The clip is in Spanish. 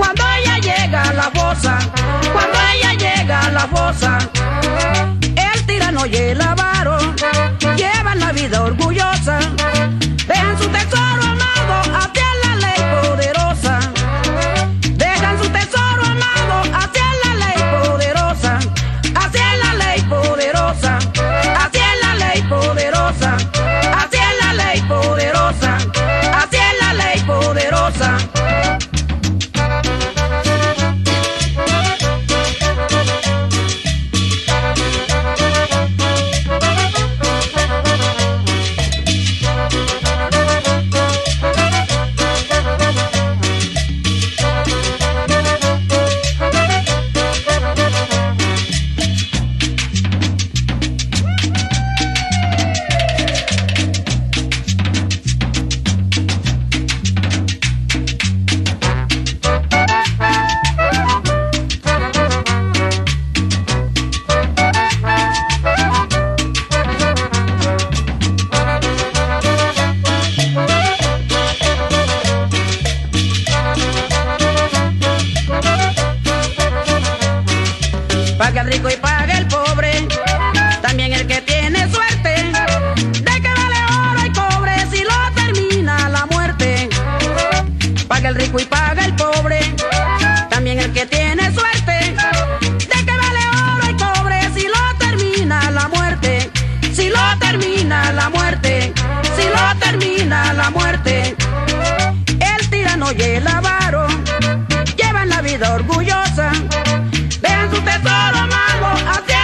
Cuando ella llega a la fosa, cuando ella llega a la fosa, el tirano y el avaro llevan la vida orgullosa y el avaro llevan la vida orgullosa, vean su tesoro malo hacia